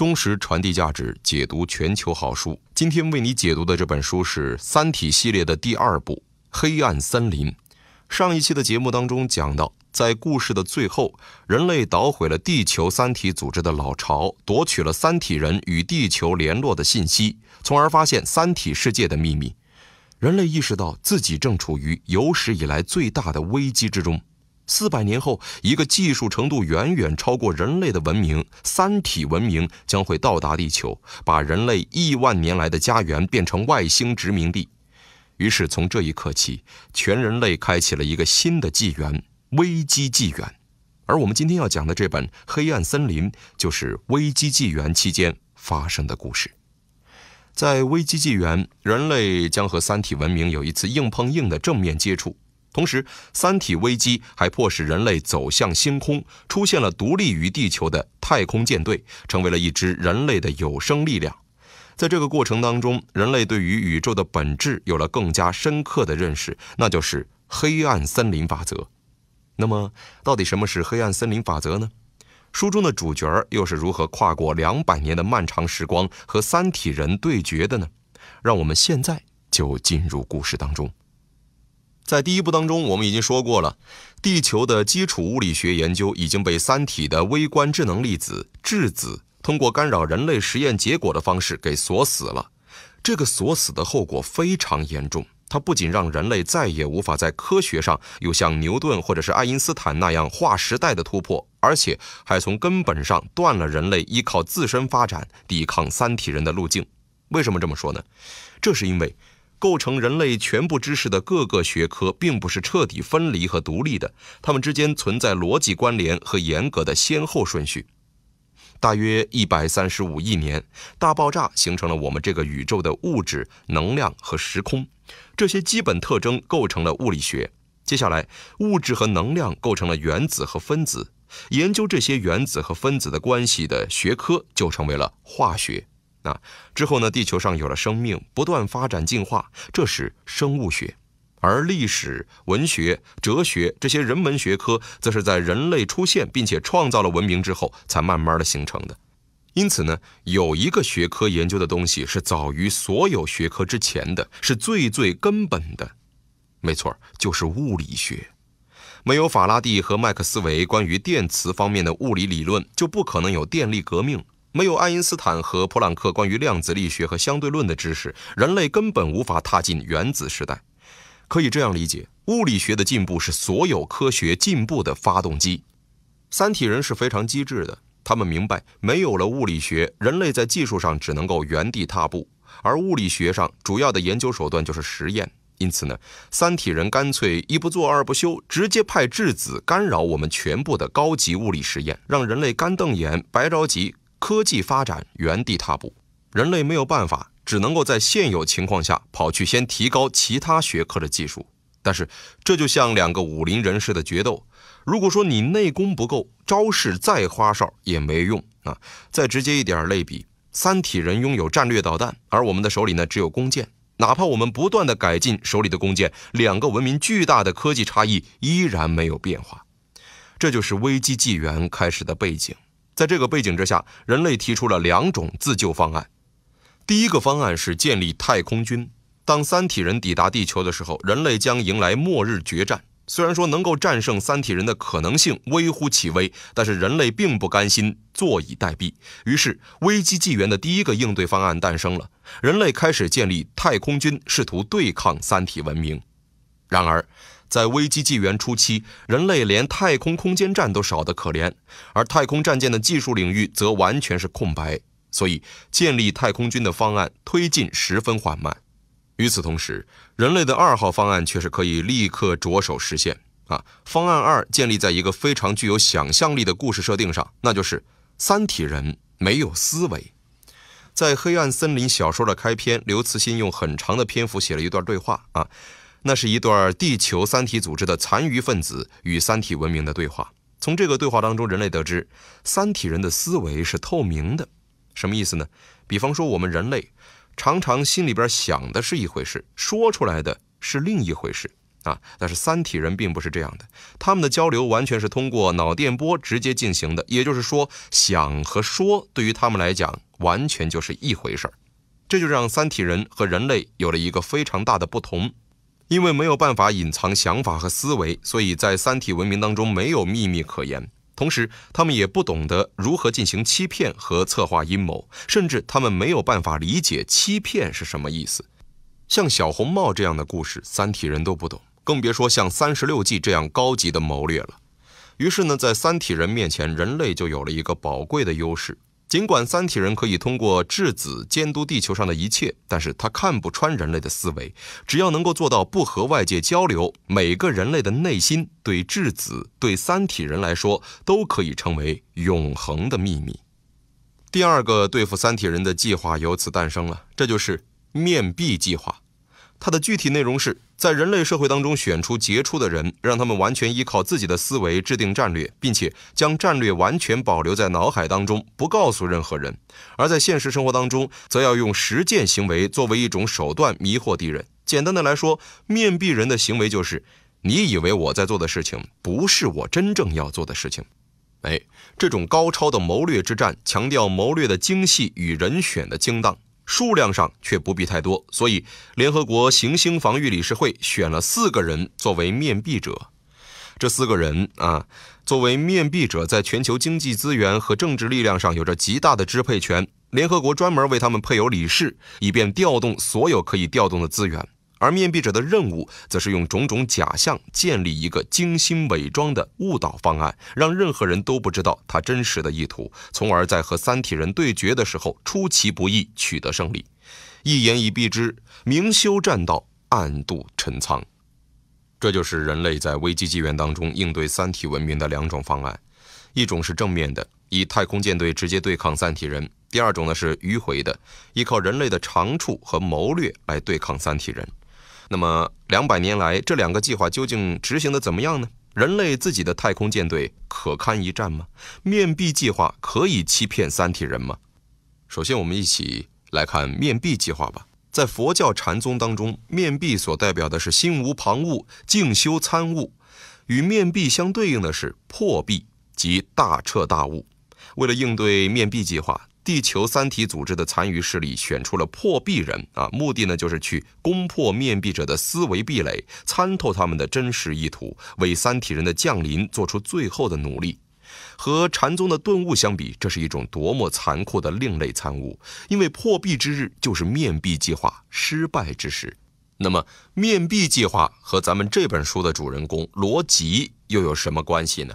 忠实传递价值，解读全球好书。今天为你解读的这本书是《三体》系列的第二部《黑暗森林》。上一期的节目当中讲到，在故事的最后，人类捣毁了地球三体组织的老巢，夺取了三体人与地球联络的信息，从而发现三体世界的秘密。人类意识到自己正处于有史以来最大的危机之中。四百年后，一个技术程度远远超过人类的文明——三体文明将会到达地球，把人类亿万年来的家园变成外星殖民地。于是，从这一刻起，全人类开启了一个新的纪元——危机纪元。而我们今天要讲的这本《黑暗森林》，就是危机纪元期间发生的故事。在危机纪元，人类将和三体文明有一次硬碰硬的正面接触。同时，三体危机还迫使人类走向星空，出现了独立于地球的太空舰队，成为了一支人类的有生力量。在这个过程当中，人类对于宇宙的本质有了更加深刻的认识，那就是黑暗森林法则。那么，到底什么是黑暗森林法则呢？书中的主角又是如何跨过两百年的漫长时光和三体人对决的呢？让我们现在就进入故事当中。在第一部当中，我们已经说过了，地球的基础物理学研究已经被三体的微观智能粒子质子通过干扰人类实验结果的方式给锁死了。这个锁死的后果非常严重，它不仅让人类再也无法在科学上有像牛顿或者是爱因斯坦那样划时代的突破，而且还从根本上断了人类依靠自身发展抵抗三体人的路径。为什么这么说呢？这是因为。构成人类全部知识的各个学科，并不是彻底分离和独立的，它们之间存在逻辑关联和严格的先后顺序。大约一百三十五亿年，大爆炸形成了我们这个宇宙的物质、能量和时空，这些基本特征构成了物理学。接下来，物质和能量构成了原子和分子，研究这些原子和分子的关系的学科就成为了化学。那之后呢？地球上有了生命，不断发展进化，这是生物学；而历史、文学、哲学这些人文学科，则是在人类出现并且创造了文明之后，才慢慢的形成的。因此呢，有一个学科研究的东西是早于所有学科之前的，是最最根本的。没错，就是物理学。没有法拉第和麦克斯韦关于电磁方面的物理理论，就不可能有电力革命。没有爱因斯坦和普朗克关于量子力学和相对论的知识，人类根本无法踏进原子时代。可以这样理解，物理学的进步是所有科学进步的发动机。三体人是非常机智的，他们明白，没有了物理学，人类在技术上只能够原地踏步，而物理学上主要的研究手段就是实验。因此呢，三体人干脆一不做二不休，直接派质子干扰我们全部的高级物理实验，让人类干瞪眼，白着急。科技发展原地踏步，人类没有办法，只能够在现有情况下跑去先提高其他学科的技术。但是这就像两个武林人士的决斗，如果说你内功不够，招式再花哨也没用啊。再直接一点类比，三体人拥有战略导弹，而我们的手里呢只有弓箭。哪怕我们不断的改进手里的弓箭，两个文明巨大的科技差异依然没有变化。这就是危机纪元开始的背景。在这个背景之下，人类提出了两种自救方案。第一个方案是建立太空军。当三体人抵达地球的时候，人类将迎来末日决战。虽然说能够战胜三体人的可能性微乎其微，但是人类并不甘心坐以待毙。于是，危机纪元的第一个应对方案诞生了：人类开始建立太空军，试图对抗三体文明。然而，在危机纪元初期，人类连太空空间站都少得可怜，而太空战舰的技术领域则完全是空白，所以建立太空军的方案推进十分缓慢。与此同时，人类的二号方案却是可以立刻着手实现。啊，方案二建立在一个非常具有想象力的故事设定上，那就是三体人没有思维。在《黑暗森林》小说的开篇，刘慈欣用很长的篇幅写了一段对话啊。那是一段地球三体组织的残余分子与三体文明的对话。从这个对话当中，人类得知三体人的思维是透明的。什么意思呢？比方说，我们人类常常心里边想的是一回事，说出来的是另一回事。啊。但是三体人并不是这样的，他们的交流完全是通过脑电波直接进行的，也就是说，想和说对于他们来讲完全就是一回事儿。这就让三体人和人类有了一个非常大的不同，因为没有办法隐藏想法和思维，所以在三体文明当中没有秘密可言。同时，他们也不懂得如何进行欺骗和策划阴谋，甚至他们没有办法理解欺骗是什么意思。像小红帽这样的故事，三体人都不懂，更别说像三十六计这样高级的谋略了。于是呢，在三体人面前，人类就有了一个宝贵的优势。尽管三体人可以通过质子监督地球上的一切，但是他看不穿人类的思维。只要能够做到不和外界交流，每个人类的内心对质子、对三体人来说，都可以成为永恒的秘密。第二个对付三体人的计划由此诞生了，这就是面壁计划。它的具体内容是在人类社会当中选出杰出的人，让他们完全依靠自己的思维制定战略，并且将战略完全保留在脑海当中，不告诉任何人。而在现实生活当中，则要用实践行为作为一种手段迷惑敌人。简单的来说，面壁人的行为就是：你以为我在做的事情，不是我真正要做的事情。哎，这种高超的谋略之战，强调谋略的精细与人选的精当。数量上却不必太多，所以联合国行星防御理事会选了四个人作为面壁者。这四个人啊，作为面壁者，在全球经济资源和政治力量上有着极大的支配权。联合国专门为他们配有理事，以便调动所有可以调动的资源。而面壁者的任务，则是用种种假象建立一个精心伪装的误导方案，让任何人都不知道他真实的意图，从而在和三体人对决的时候出其不意取得胜利。一言以蔽之，明修栈道，暗度陈仓。这就是人类在危机纪元当中应对三体文明的两种方案：一种是正面的，以太空舰队直接对抗三体人；第二种呢是迂回的，依靠人类的长处和谋略来对抗三体人。那么两百年来，这两个计划究竟执行的怎么样呢？人类自己的太空舰队可堪一战吗？面壁计划可以欺骗三体人吗？首先，我们一起来看面壁计划吧。在佛教禅宗当中，面壁所代表的是心无旁骛、静修参悟；与面壁相对应的是破壁，即大彻大悟。为了应对面壁计划。地球三体组织的残余势力选出了破壁人啊，目的呢就是去攻破面壁者的思维壁垒，参透他们的真实意图，为三体人的降临做出最后的努力。和禅宗的顿悟相比，这是一种多么残酷的另类参悟！因为破壁之日就是面壁计划失败之时。那么，面壁计划和咱们这本书的主人公罗辑又有什么关系呢？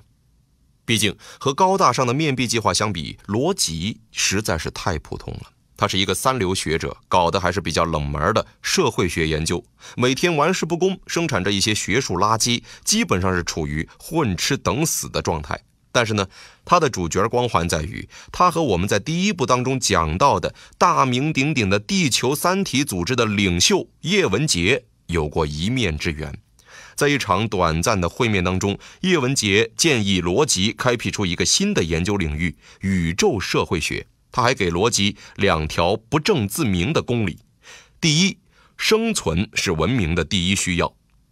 毕竟和高大上的面壁计划相比，罗辑实在是太普通了。他是一个三流学者，搞的还是比较冷门的社会学研究，每天玩世不恭，生产着一些学术垃圾，基本上是处于混吃等死的状态。但是呢，他的主角光环在于，他和我们在第一部当中讲到的大名鼎鼎的地球三体组织的领袖叶文洁有过一面之缘。在一场短暂的会面当中，叶文洁建议罗辑开辟出一个新的研究领域——宇宙社会学。他还给罗辑两条不证自明的公理：第一，生存是文明的第一需要；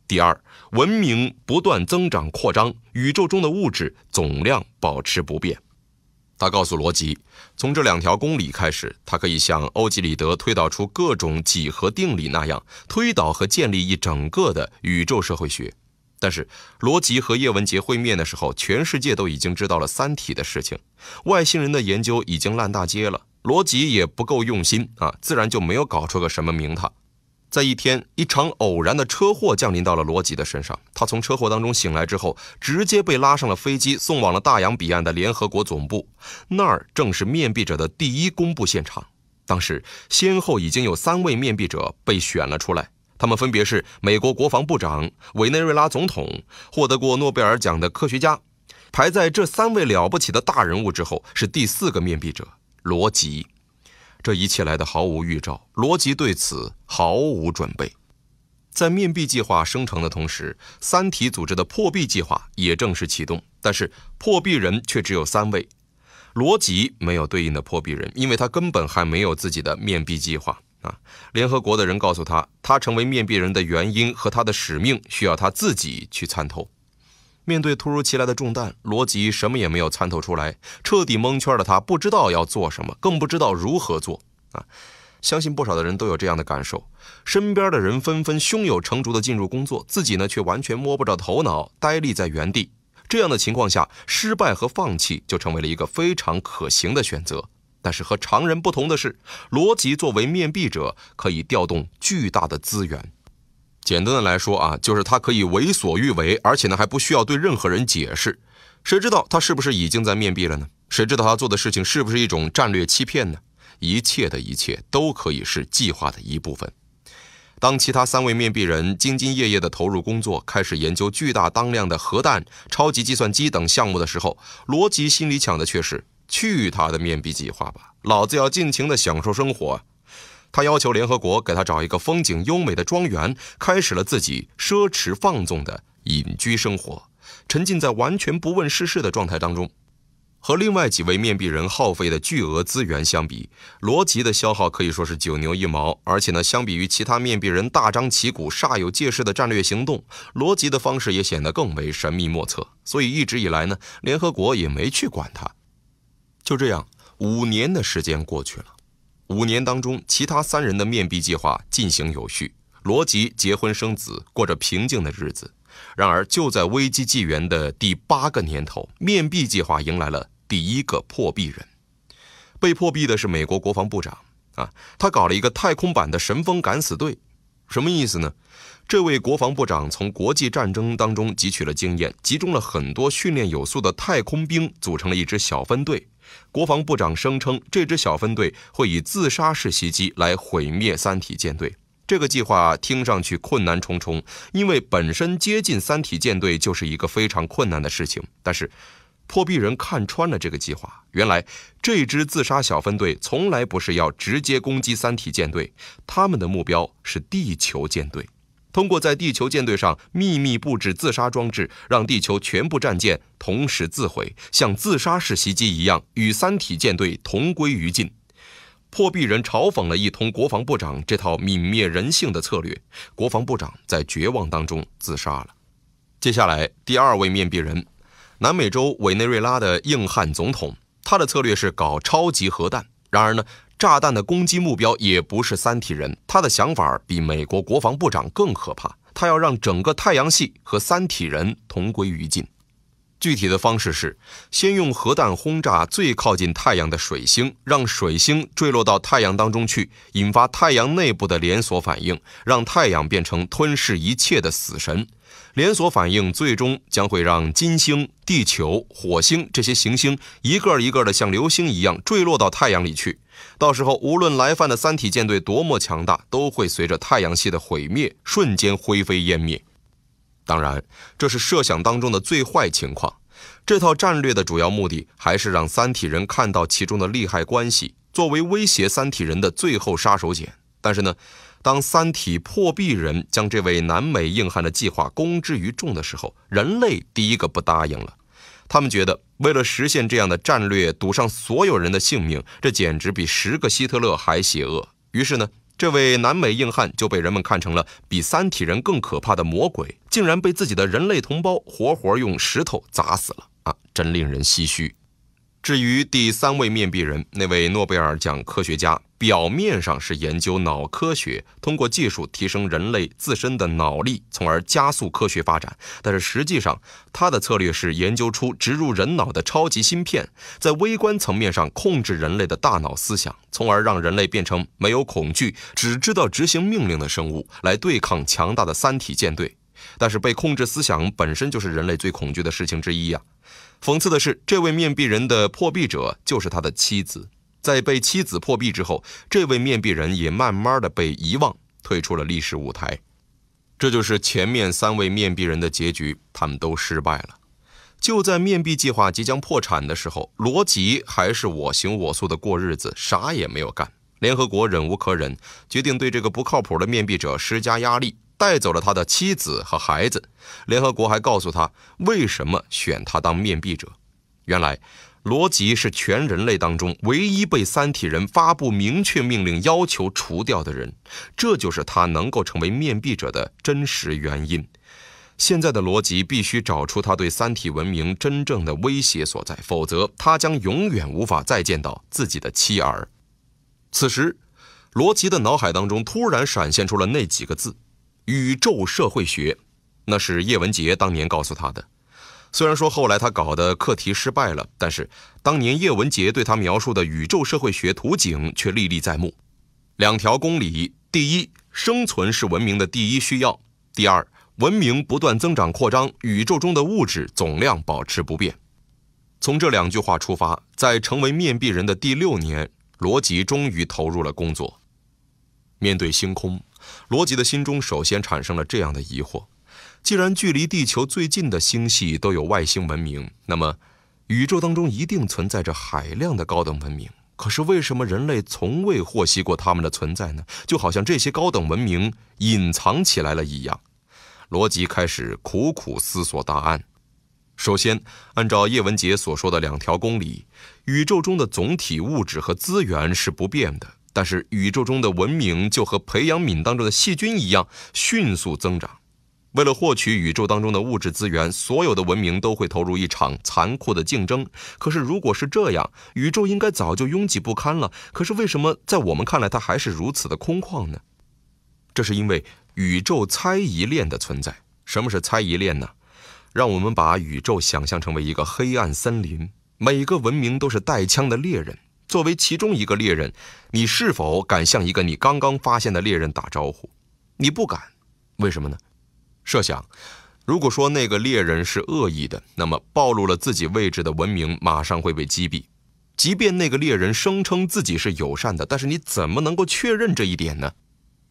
第二，文明不断增长扩张，宇宙中的物质总量保持不变。他告诉罗辑，从这两条公理开始，他可以像欧几里得推导出各种几何定理那样，推导和建立一整个的宇宙社会学。但是，罗辑和叶文洁会面的时候，全世界都已经知道了《三体》的事情，外星人的研究已经烂大街了。罗辑也不够用心啊，自然就没有搞出个什么名堂。在一天，一场偶然的车祸降临到了罗吉的身上。他从车祸当中醒来之后，直接被拉上了飞机，送往了大洋彼岸的联合国总部。那儿正是面壁者的第一公布现场。当时，先后已经有三位面壁者被选了出来，他们分别是美国国防部长、委内瑞拉总统、获得过诺贝尔奖的科学家。排在这三位了不起的大人物之后，是第四个面壁者罗吉。这一切来的毫无预兆，罗辑对此毫无准备。在面壁计划生成的同时，三体组织的破壁计划也正式启动。但是破壁人却只有三位，罗辑没有对应的破壁人，因为他根本还没有自己的面壁计划。啊，联合国的人告诉他，他成为面壁人的原因和他的使命需要他自己去参透。面对突如其来的重担，罗辑什么也没有参透出来，彻底蒙圈的他不知道要做什么，更不知道如何做啊！相信不少的人都有这样的感受，身边的人纷纷胸有成竹地进入工作，自己呢却完全摸不着头脑，呆立在原地。这样的情况下，失败和放弃就成为了一个非常可行的选择。但是和常人不同的是，罗辑作为面壁者，可以调动巨大的资源。简单的来说啊，就是他可以为所欲为，而且呢还不需要对任何人解释。谁知道他是不是已经在面壁了呢？谁知道他做的事情是不是一种战略欺骗呢？一切的一切都可以是计划的一部分。当其他三位面壁人兢兢业业地投入工作，开始研究巨大当量的核弹、超级计算机等项目的时候，罗辑心里想的却是：去他的面壁计划吧，老子要尽情地享受生活。他要求联合国给他找一个风景优美的庄园，开始了自己奢侈放纵的隐居生活，沉浸在完全不问世事的状态当中。和另外几位面壁人耗费的巨额资源相比，罗辑的消耗可以说是九牛一毛。而且呢，相比于其他面壁人大张旗鼓、煞有介事的战略行动，罗辑的方式也显得更为神秘莫测。所以一直以来呢，联合国也没去管他。就这样，五年的时间过去了。五年当中，其他三人的面壁计划进行有序，罗辑结婚生子，过着平静的日子。然而，就在危机纪元的第八个年头，面壁计划迎来了第一个破壁人。被破壁的是美国国防部长啊，他搞了一个太空版的神风敢死队，什么意思呢？这位国防部长从国际战争当中汲取了经验，集中了很多训练有素的太空兵，组成了一支小分队。国防部长声称，这支小分队会以自杀式袭击来毁灭三体舰队。这个计划听上去困难重重，因为本身接近三体舰队就是一个非常困难的事情。但是，破壁人看穿了这个计划。原来，这支自杀小分队从来不是要直接攻击三体舰队，他们的目标是地球舰队。通过在地球舰队上秘密布置自杀装置，让地球全部战舰同时自毁，像自杀式袭击一样，与三体舰队同归于尽。破壁人嘲讽了一通国防部长这套泯灭人性的策略，国防部长在绝望当中自杀了。接下来，第二位面壁人，南美洲委内瑞拉的硬汉总统，他的策略是搞超级核弹。然而呢？炸弹的攻击目标也不是三体人，他的想法比美国国防部长更可怕。他要让整个太阳系和三体人同归于尽。具体的方式是，先用核弹轰炸最靠近太阳的水星，让水星坠落到太阳当中去，引发太阳内部的连锁反应，让太阳变成吞噬一切的死神。连锁反应最终将会让金星、地球、火星这些行星一个一个的像流星一样坠落到太阳里去。到时候，无论来犯的三体舰队多么强大，都会随着太阳系的毁灭瞬间灰飞烟灭。当然，这是设想当中的最坏情况。这套战略的主要目的还是让三体人看到其中的利害关系，作为威胁三体人的最后杀手锏。但是呢？当三体破壁人将这位南美硬汉的计划公之于众的时候，人类第一个不答应了。他们觉得，为了实现这样的战略，赌上所有人的性命，这简直比十个希特勒还邪恶。于是呢，这位南美硬汉就被人们看成了比三体人更可怕的魔鬼，竟然被自己的人类同胞活活用石头砸死了啊！真令人唏嘘。至于第三位面壁人，那位诺贝尔奖科学家，表面上是研究脑科学，通过技术提升人类自身的脑力，从而加速科学发展。但是实际上，他的策略是研究出植入人脑的超级芯片，在微观层面上控制人类的大脑思想，从而让人类变成没有恐惧、只知道执行命令的生物，来对抗强大的三体舰队。但是被控制思想本身就是人类最恐惧的事情之一呀。讽刺的是，这位面壁人的破壁者就是他的妻子。在被妻子破壁之后，这位面壁人也慢慢的被遗忘，退出了历史舞台。这就是前面三位面壁人的结局，他们都失败了。就在面壁计划即将破产的时候，罗辑还是我行我素的过日子，啥也没有干。联合国忍无可忍，决定对这个不靠谱的面壁者施加压力。带走了他的妻子和孩子，联合国还告诉他为什么选他当面壁者。原来，罗辑是全人类当中唯一被三体人发布明确命令要求除掉的人，这就是他能够成为面壁者的真实原因。现在的罗辑必须找出他对三体文明真正的威胁所在，否则他将永远无法再见到自己的妻儿。此时，罗辑的脑海当中突然闪现出了那几个字：“宇宙社会学”，那是叶文洁当年告诉他的。虽然说后来他搞的课题失败了，但是当年叶文洁对他描述的宇宙社会学图景却历历在目。两条公理：第一，生存是文明的第一需要；第二，文明不断增长扩张，宇宙中的物质总量保持不变。从这两句话出发，在成为面壁人的第六年，罗辑终于投入了工作。面对星空，罗辑的心中首先产生了这样的疑惑。既然距离地球最近的星系都有外星文明，那么宇宙当中一定存在着海量的高等文明。可是为什么人类从未获悉过他们的存在呢？就好像这些高等文明隐藏起来了一样。罗辑开始苦苦思索答案。首先，按照叶文洁所说的两条公理，宇宙中的总体物质和资源是不变的，但是宇宙中的文明就和培养皿当中的细菌一样迅速增长。为了获取宇宙当中的物质资源，所有的文明都会投入一场残酷的竞争。可是，如果是这样，宇宙应该早就拥挤不堪了。可是，为什么在我们看来它还是如此的空旷呢？这是因为宇宙猜疑链的存在。什么是猜疑链呢？让我们把宇宙想象成为一个黑暗森林，每个文明都是带枪的猎人。作为其中一个猎人，你是否敢向一个你刚刚发现的猎人打招呼？你不敢，为什么呢？设想，如果说那个猎人是恶意的，那么暴露了自己位置的文明马上会被击毙。即便那个猎人声称自己是友善的，但是你怎么能够确认这一点呢？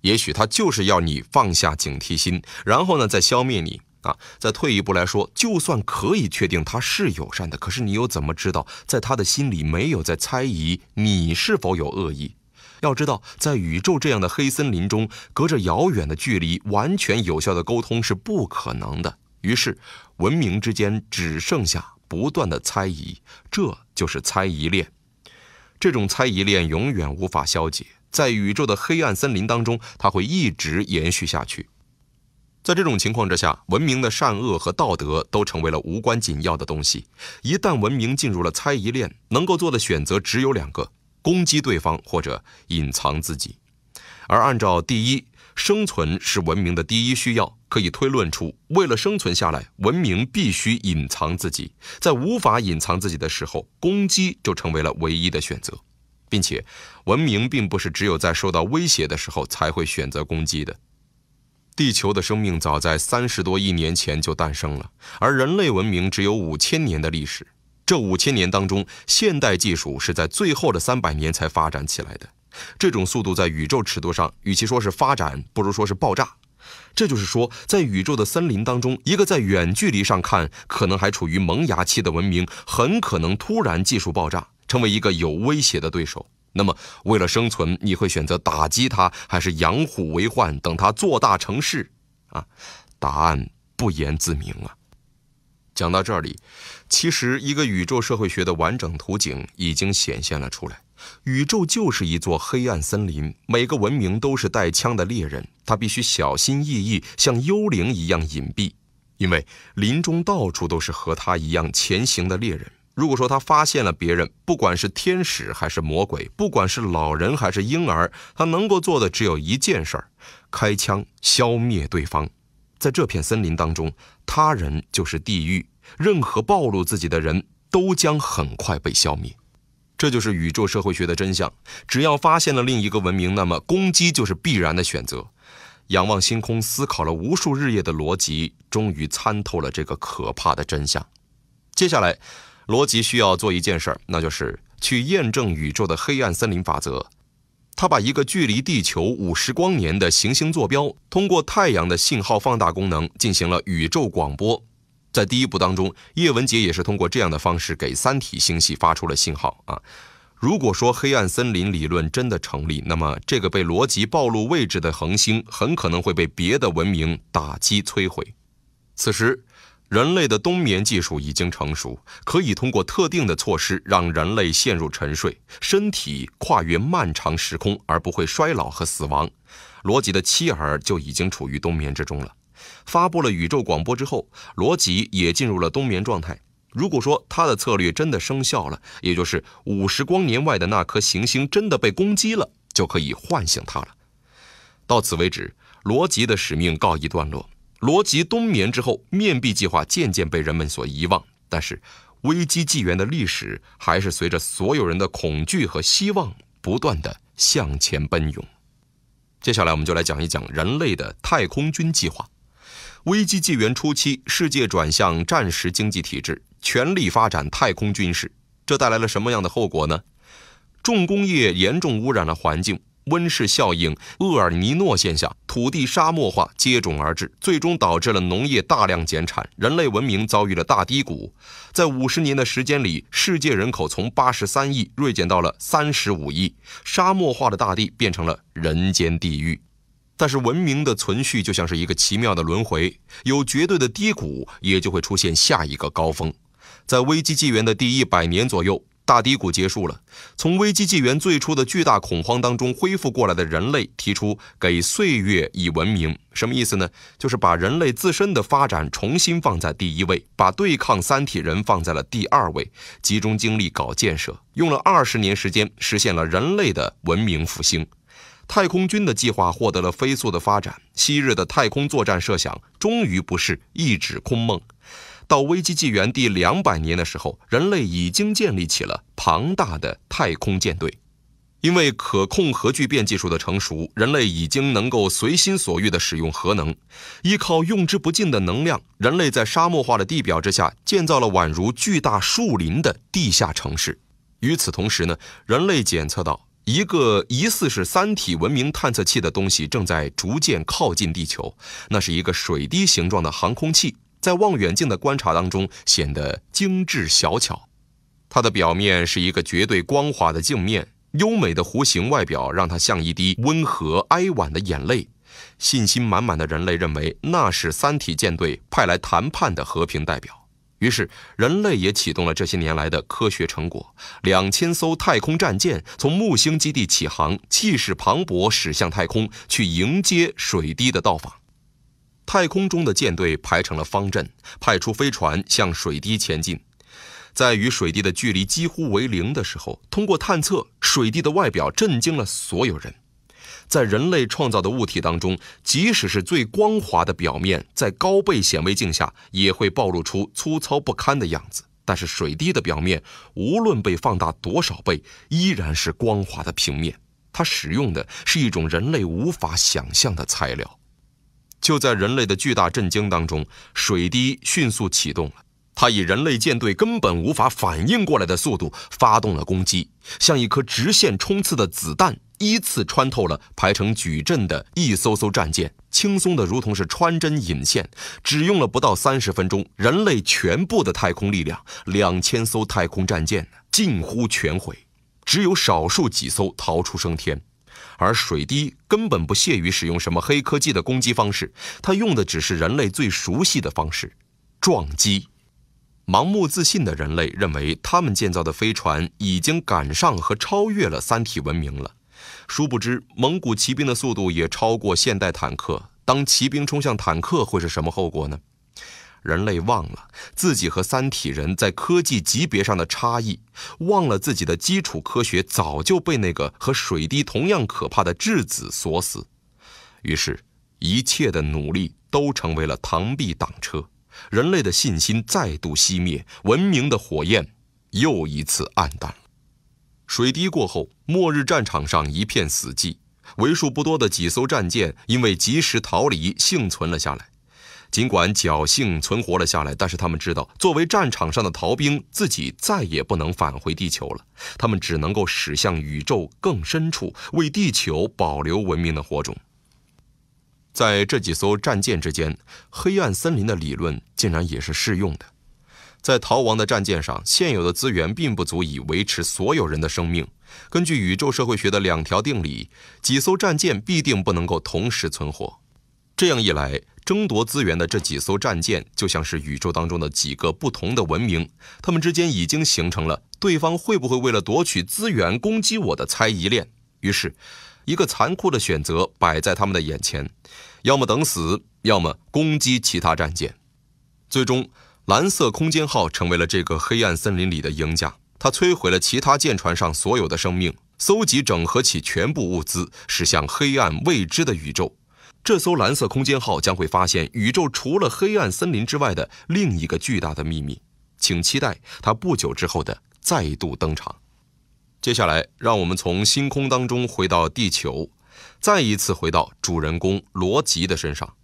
也许他就是要你放下警惕心，然后呢再消灭你啊！再退一步来说，就算可以确定他是友善的，可是你又怎么知道在他的心里没有在猜疑你是否有恶意？要知道，在宇宙这样的黑森林中，隔着遥远的距离，完全有效的沟通是不可能的。于是，文明之间只剩下不断的猜疑，这就是猜疑链。这种猜疑链永远无法消解，在宇宙的黑暗森林当中，它会一直延续下去。在这种情况之下，文明的善恶和道德都成为了无关紧要的东西。一旦文明进入了猜疑链，能够做的选择只有两个。攻击对方或者隐藏自己，而按照第一，生存是文明的第一需要，可以推论出，为了生存下来，文明必须隐藏自己。在无法隐藏自己的时候，攻击就成为了唯一的选择，并且，文明并不是只有在受到威胁的时候才会选择攻击的。地球的生命早在三十多亿年前就诞生了，而人类文明只有五千年的历史。这五千年当中，现代技术是在最后的三百年才发展起来的。这种速度在宇宙尺度上，与其说是发展，不如说是爆炸。这就是说，在宇宙的森林当中，一个在远距离上看可能还处于萌芽期的文明，很可能突然技术爆炸，成为一个有威胁的对手。那么，为了生存，你会选择打击他，还是养虎为患，等他做大成事？啊，答案不言自明啊。讲到这里，其实一个宇宙社会学的完整图景已经显现了出来。宇宙就是一座黑暗森林，每个文明都是带枪的猎人，他必须小心翼翼，像幽灵一样隐蔽，因为林中到处都是和他一样前行的猎人。如果说他发现了别人，不管是天使还是魔鬼，不管是老人还是婴儿，他能够做的只有一件事儿：开枪消灭对方。在这片森林当中，他人就是地狱。任何暴露自己的人都将很快被消灭，这就是宇宙社会学的真相。只要发现了另一个文明，那么攻击就是必然的选择。仰望星空，思考了无数日夜的逻辑，终于参透了这个可怕的真相。接下来，罗辑需要做一件事儿，那就是去验证宇宙的黑暗森林法则。他把一个距离地球五十光年的行星坐标，通过太阳的信号放大功能进行了宇宙广播。在第一部当中，叶文洁也是通过这样的方式给三体星系发出了信号啊。如果说黑暗森林理论真的成立，那么这个被罗辑暴露位置的恒星很可能会被别的文明打击摧毁。此时，人类的冬眠技术已经成熟，可以通过特定的措施让人类陷入沉睡，身体跨越漫长时空而不会衰老和死亡。罗辑的妻儿就已经处于冬眠之中了。发布了宇宙广播之后，罗辑也进入了冬眠状态。如果说他的策略真的生效了，也就是五十光年外的那颗行星真的被攻击了，就可以唤醒他了。到此为止，罗辑的使命告一段落。罗辑冬眠之后，面壁计划渐渐被人们所遗忘。但是，危机纪元的历史还是随着所有人的恐惧和希望，不断的向前奔涌。接下来，我们就来讲一讲人类的太空军计划。危机纪元初期，世界转向战时经济体制，全力发展太空军事。这带来了什么样的后果呢？重工业严重污染了环境。温室效应、厄尔尼诺现象、土地沙漠化接踵而至，最终导致了农业大量减产，人类文明遭遇了大低谷。在五十年的时间里，世界人口从八十三亿锐减到了三十五亿，沙漠化的大地变成了人间地狱。但是，文明的存续就像是一个奇妙的轮回，有绝对的低谷，也就会出现下一个高峰。在危机纪元的第一百年左右。大低谷结束了，从危机纪元最初的巨大恐慌当中恢复过来的人类提出给岁月以文明，什么意思呢？就是把人类自身的发展重新放在第一位，把对抗三体人放在了第二位，集中精力搞建设，用了二十年时间实现了人类的文明复兴。太空军的计划获得了飞速的发展，昔日的太空作战设想终于不是一纸空梦。到危机纪元第两百年的时候，人类已经建立起了庞大的太空舰队。因为可控核聚变技术的成熟，人类已经能够随心所欲地使用核能。依靠用之不尽的能量，人类在沙漠化的地表之下建造了宛如巨大树林的地下城市。与此同时呢，人类检测到一个疑似是三体文明探测器的东西正在逐渐靠近地球，那是一个水滴形状的航空器。在望远镜的观察当中，显得精致小巧。它的表面是一个绝对光滑的镜面，优美的弧形外表让它像一滴温和哀婉的眼泪。信心满满的人类认为那是三体舰队派来谈判的和平代表。于是，人类也启动了这些年来的科学成果。两千艘太空战舰从木星基地起航，气势磅礴驶向太空，去迎接水滴的到访。太空中的舰队排成了方阵，派出飞船向水滴前进。在与水滴的距离几乎为零的时候，通过探测，水滴的外表震惊了所有人。在人类创造的物体当中，即使是最光滑的表面，在高倍显微镜下也会暴露出粗糙不堪的样子。但是水滴的表面，无论被放大多少倍，依然是光滑的平面。它使用的是一种人类无法想象的材料。就在人类的巨大震惊当中，水滴迅速启动了。它以人类舰队根本无法反应过来的速度发动了攻击，像一颗直线冲刺的子弹，依次穿透了排成矩阵的一艘艘战舰，轻松的如同是穿针引线。只用了不到三十分钟，人类全部的太空力量，两千艘太空战舰近乎全毁，只有少数几艘逃出升天。而水滴根本不屑于使用什么黑科技的攻击方式，它用的只是人类最熟悉的方式——撞击。盲目自信的人类认为他们建造的飞船已经赶上和超越了三体文明了，殊不知蒙古骑兵的速度也超过现代坦克。当骑兵冲向坦克，会是什么后果呢？人类忘了自己和三体人在科技级别上的差异，忘了自己的基础科学早就被那个和水滴同样可怕的质子锁死，于是，一切的努力都成为了螳臂挡车，人类的信心再度熄灭，文明的火焰又一次暗淡了。水滴过后，末日战场上一片死寂，为数不多的几艘战舰因为及时逃离幸存了下来。尽管侥幸存活了下来，但是他们知道，作为战场上的逃兵，自己再也不能返回地球了。他们只能够驶向宇宙更深处，为地球保留文明的火种。在这几艘战舰之间，黑暗森林的理论竟然也是适用的。在逃亡的战舰上，现有的资源并不足以维持所有人的生命。根据宇宙社会学的两条定理，几艘战舰必定不能够同时存活。这样一来，争夺资源的这几艘战舰就像是宇宙当中的几个不同的文明，他们之间已经形成了对方会不会为了夺取资源攻击我的猜疑链。于是，一个残酷的选择摆在他们的眼前：要么等死，要么攻击其他战舰。最终，蓝色空间号成为了这个黑暗森林里的赢家。它摧毁了其他舰船上所有的生命，搜集整合起全部物资，驶向黑暗未知的宇宙。这艘蓝色空间号将会发现宇宙除了黑暗森林之外的另一个巨大的秘密，请期待它不久之后的再度登场。接下来，让我们从星空当中回到地球，再一次回到主人公罗辑的身上。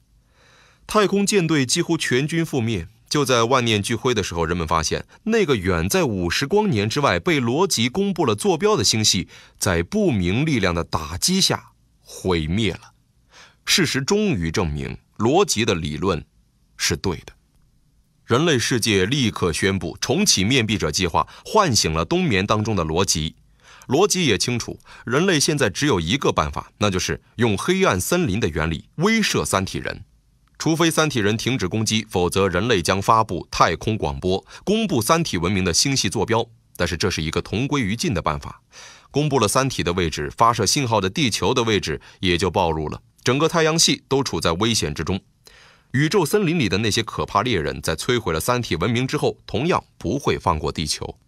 太空舰队几乎全军覆灭，就在万念俱灰的时候，人们发现那个远在五十光年之外被罗辑公布了坐标的星系，在不明力量的打击下毁灭了。事实终于证明，罗辑的理论是对的。人类世界立刻宣布重启面壁者计划，唤醒了冬眠当中的罗辑。罗辑也清楚，人类现在只有一个办法，那就是用黑暗森林的原理威慑三体人。除非三体人停止攻击，否则人类将发布太空广播，公布三体文明的星系坐标。但是这是一个同归于尽的办法。公布了三体的位置，发射信号的地球的位置也就暴露了。整个太阳系都处在危险之中，宇宙森林里的那些可怕猎人在摧毁了三体文明之后，同样不会放过地球。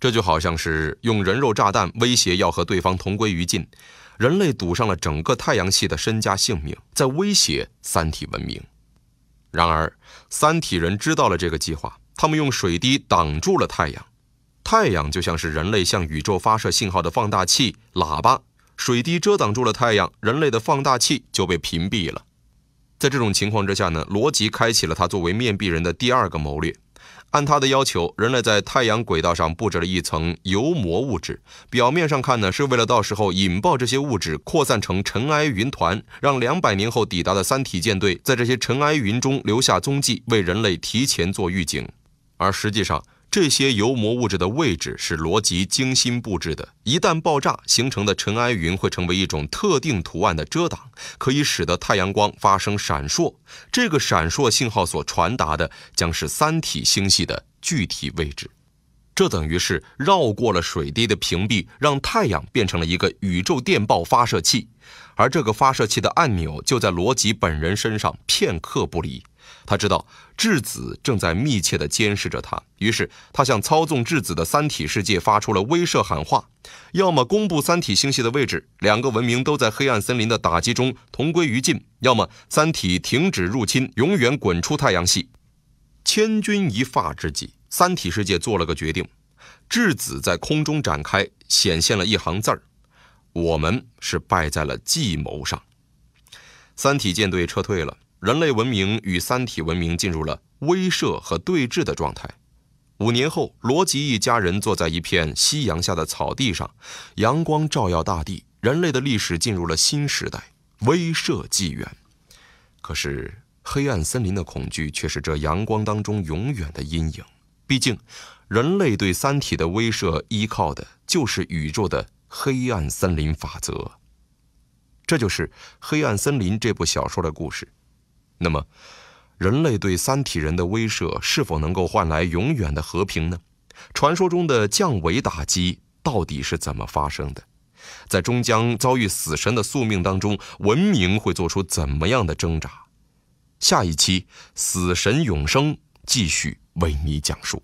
这就好像是用人肉炸弹威胁要和对方同归于尽，人类赌上了整个太阳系的身家性命，在威胁三体文明。然而，三体人知道了这个计划，他们用水滴挡住了太阳，太阳就像是人类向宇宙发射信号的放大器喇叭。水滴遮挡住了太阳，人类的放大器就被屏蔽了。在这种情况之下呢，罗辑开启了他作为面壁人的第二个谋略。按他的要求，人类在太阳轨道上布置了一层油膜物质，表面上看呢，是为了到时候引爆这些物质，扩散成尘埃云团，让两百年后抵达的三体舰队在这些尘埃云中留下踪迹，为人类提前做预警。而实际上，这些油膜物质的位置是罗辑精心布置的，一旦爆炸形成的尘埃云会成为一种特定图案的遮挡，可以使得太阳光发生闪烁。这个闪烁信号所传达的将是三体星系的具体位置。这等于是绕过了水滴的屏蔽，让太阳变成了一个宇宙电报发射器，而这个发射器的按钮就在罗辑本人身上，片刻不离。他知道质子正在密切地监视着他，于是他向操纵质子的三体世界发出了威慑喊话：要么公布三体星系的位置，两个文明都在黑暗森林的打击中同归于尽；要么三体停止入侵，永远滚出太阳系。千钧一发之际，三体世界做了个决定：质子在空中展开，显现了一行字儿：“我们是败在了计谋上。”三体舰队撤退了。人类文明与三体文明进入了威慑和对峙的状态。五年后，罗辑一家人坐在一片夕阳下的草地上，阳光照耀大地，人类的历史进入了新时代，威慑纪元。可是，黑暗森林的恐惧却是这阳光当中永远的阴影。毕竟，人类对三体的威慑依靠的就是宇宙的黑暗森林法则。这就是《黑暗森林》这部小说的故事。那么，人类对三体人的威慑是否能够换来永远的和平呢？传说中的降维打击到底是怎么发生的？在终将遭遇死神的宿命当中，文明会做出怎么样的挣扎？下一期《死神永生》继续为你讲述。